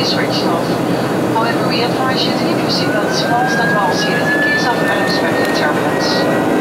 switched off. However, we advise you to keep your seatbelts fast and well seated in case of unexpected turbulence.